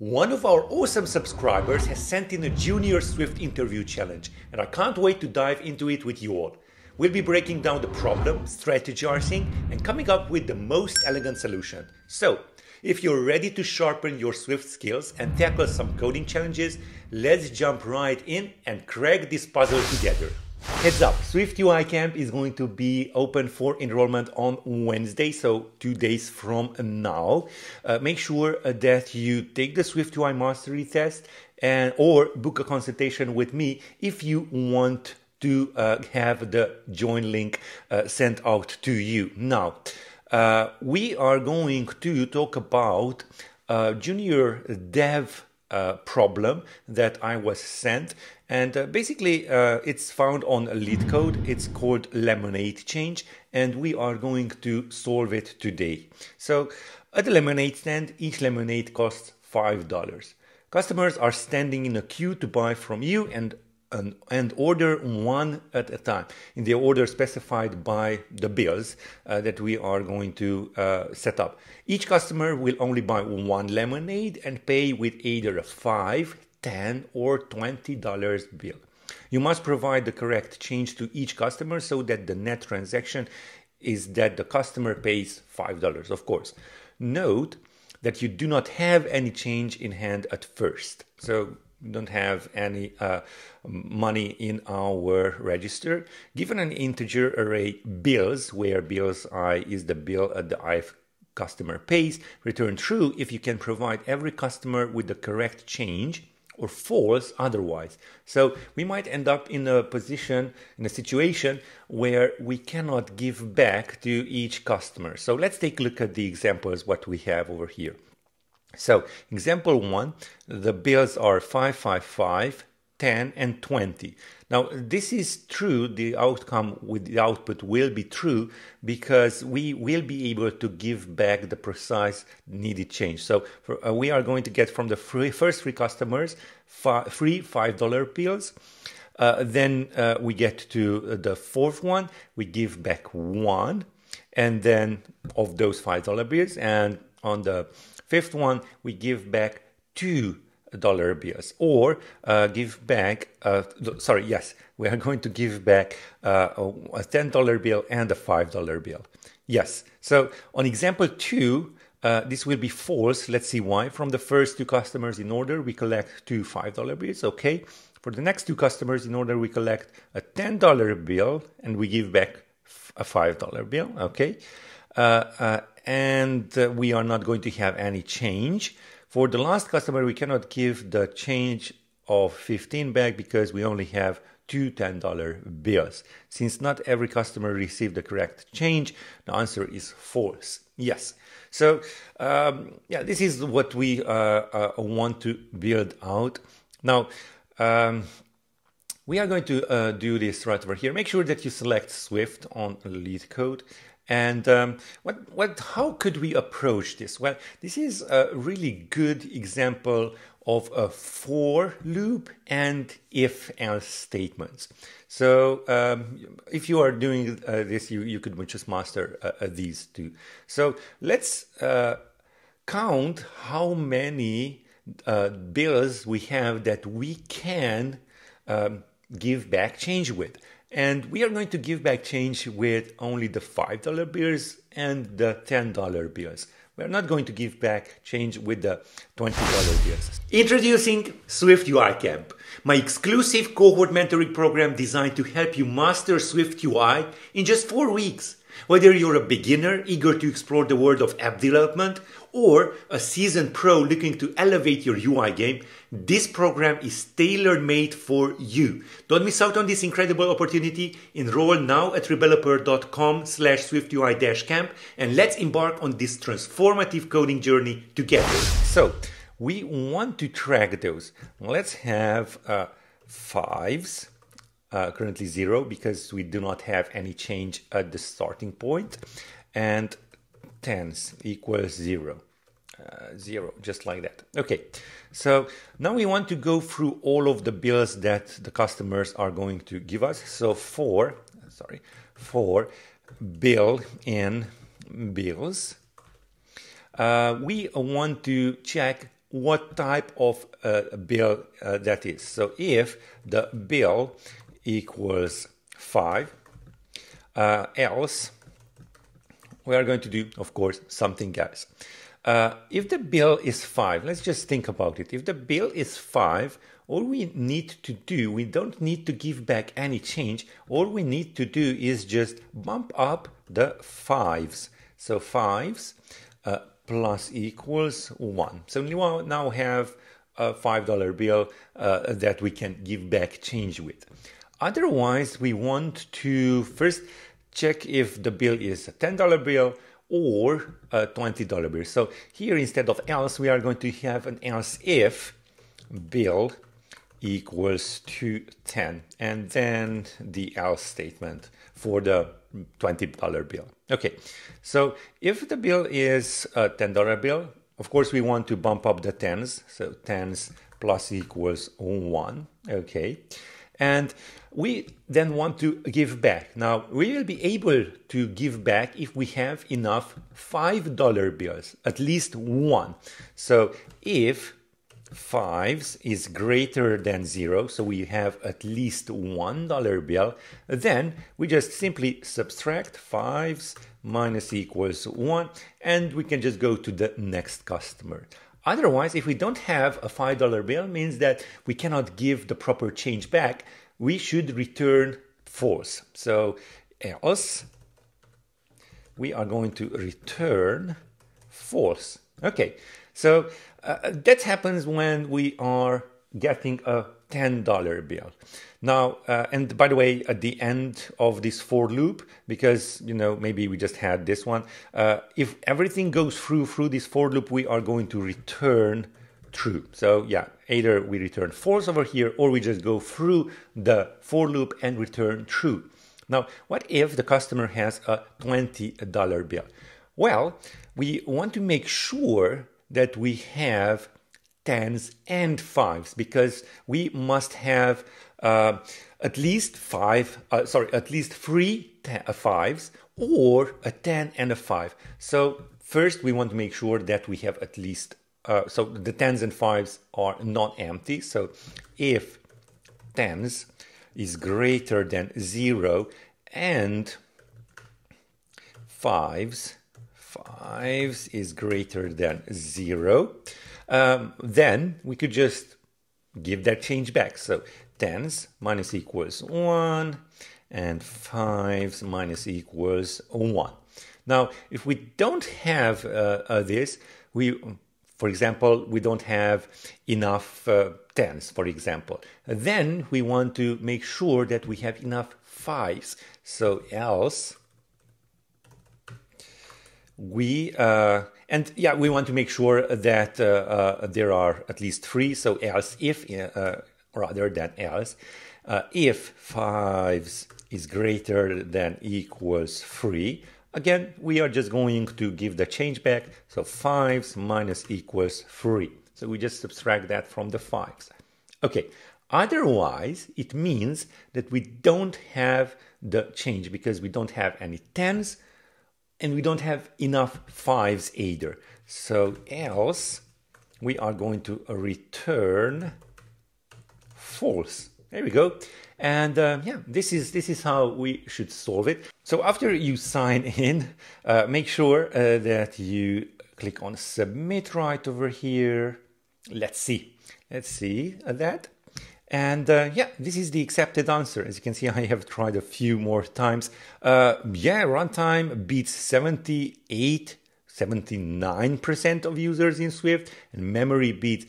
One of our awesome subscribers has sent in a Junior Swift interview challenge, and I can't wait to dive into it with you all. We'll be breaking down the problem, strategizing, and coming up with the most elegant solution. So, if you're ready to sharpen your Swift skills and tackle some coding challenges, let's jump right in and crack this puzzle together. Heads up, Swift UI Camp is going to be open for enrollment on Wednesday, so two days from now. Uh, make sure uh, that you take the Swift UI Mastery test and or book a consultation with me if you want to uh, have the join link uh, sent out to you. Now, uh, we are going to talk about uh, junior dev problem that I was sent. And uh, basically, uh, it's found on LeetCode. It's called Lemonade Change, and we are going to solve it today. So, at the lemonade stand, each lemonade costs $5. Customers are standing in a queue to buy from you, and and, and, order one at a time in the order specified by the bills uh, that we are going to uh, set up. Each customer will only buy one lemonade and pay with either a 5, 10 or $20 bill. You must provide the correct change to each customer so that the net transaction is that the customer pays $5, of course. Note that you do not have any change in hand at first. So don't have any uh, money in our register. Given an integer array bills, where bills i is the bill at the ith customer pays, return true if you can provide every customer with the correct change or false otherwise. So we might end up in a position, in a situation where we cannot give back to each customer. So let's take a look at the examples what we have over here. So example one, the bills are 555, 10 and 20. Now this is true, the outcome with the output will be true because we will be able to give back the precise needed change. So for, uh, we are going to get from the free, first three customers fi- free $5 bills. Uh, then uh, we get to the fourth one, we give back one, and then of those $5 bills, and on the Fifth one, we give back two dollar bills or uh, give back, uh, sorry, yes, we are going to give back uh, a $10 bill and a $5 bill. Yes, so on example two, uh, this will be false. Let's see why. From the first two customers in order, we collect two $5 bills, okay? For the next two customers in order, we collect a $10 bill and we give back a $5 bill, okay? Uh, uh, and we are not going to have any change. For the last customer, we cannot give the change of 15 back because we only have two $10 bills. Since not every customer received the correct change, the answer is false. Yes. So, um, yeah, this is what we uh, uh, want to build out. Now, um, we are going to uh, do this right over here. Make sure that you select Swift on LeetCode and um, what, what, how could we approach this? Well, this is a really good example of a for loop and if else statements. So um, if you are doing uh, this, you, you could just master uh, uh these two. So let's uh, count how many uh, bills we have that we can um, give back change with. And we are going to give back change with only the $5 bills and the $10 bills. We're not going to give back change with the $20 bills. Introducing Swift UI Camp, my exclusive cohort mentoring program designed to help you master Swift UI in just four weeks. Whether you're a beginner eager to explore the world of app development or a seasoned pro looking to elevate your UI game, this program is tailor made for you. Don't miss out on this incredible opportunity. Enroll now at rebeloper.com slash swiftui-camp and let's embark on this transformative coding journey together. So, we want to track those. Let's have uh, fives uh, currently zero because we do not have any change at the starting point. And tens equals zero. Uh, zero just like that. Okay so now we want to go through all of the bills that the customers are going to give us. So for sorry for bill in bills. Uh, we want to check what type of uh, bill uh, that is. So if the bill equals 5, uh, else we are going to do, of course, something else. Uh, if the bill is 5, let's just think about it. If the bill is 5, all we need to do, we don't need to give back any change. All we need to do is just bump up the 5s. So 5s uh, plus equals 1. So we now have a $5 bill uh, that we can give back change with. Otherwise, we want to first check if the bill is a $10 bill or a $20 bill. So here instead of else, we are going to have an else if bill equals to 10 and then the else statement for the $20 bill. Okay, so if the bill is a $10 bill, of course we want to bump up the tens, so tens plus equals 1, okay. And we then want to give back. Now, we will be able to give back if we have enough $5 bills, at least one. So if fives is greater than zero, so we have at least one dollar bill, then we just simply subtract fives minus equals one, and we can just go to the next customer. Otherwise, if we don't have a five dollar bill, means that we cannot give the proper change back. We should return false. So else we are going to return false. Okay, so uh, that happens when we are getting a $10 bill. Now, uh, and by the way, at the end of this for loop, because, you know, maybe we just had this one, uh, if everything goes through through this for loop, we are going to return true. So yeah, either we return false over here or we just go through the for loop and return true. Now, what if the customer has a $20 bill? Well, we want to make sure that we have tens and fives because we must have uh, at least five, uh, sorry, at least three uh, fives or a 10 and a 5. So first we want to make sure that we have at least, uh, so the 10s and 5s are not empty. So if tens is greater than 0 and 5s fives is greater than zero, um, then we could just give that change back. So tens minus equals one and fives minus equals one. Now, if we don't have uh, uh, this, we, for example, we don't have enough uh, tens, for example, then we want to make sure that we have enough fives. So else we uh, and yeah we want to make sure that uh, uh, there are at least three so else if uh, rather than else uh, if fives is greater than equals three again we are just going to give the change back so fives minus equals three so we just subtract that from the fives okay otherwise it means that we don't have the change because we don't have any tens and we don't have enough fives either. So else we are going to return false. There we go. And uh, yeah, this is this is how we should solve it. So after you sign in, uh, make sure uh, that you click on submit right over here. Let's see. Let's see that. And uh, yeah, this is the accepted answer. As you can see, I have tried a few more times. Uh, yeah, runtime beats 78, 79% of users in Swift, and memory beats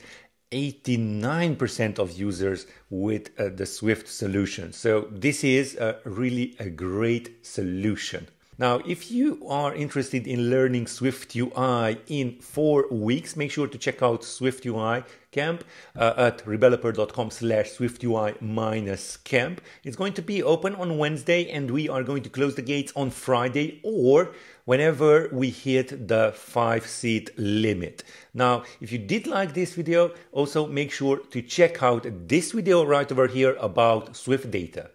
89% of users with uh, the Swift solution. So this is really a great solution. Now, if you are interested in learning Swift UI in four weeks, make sure to check out Swift UI camp uh, at rebeloper.com slash swiftui minus camp. It's going to be open on Wednesday and we are going to close the gates on Friday or whenever we hit the five seat limit. Now, if you did like this video, also make sure to check out this video right over here about Swift data.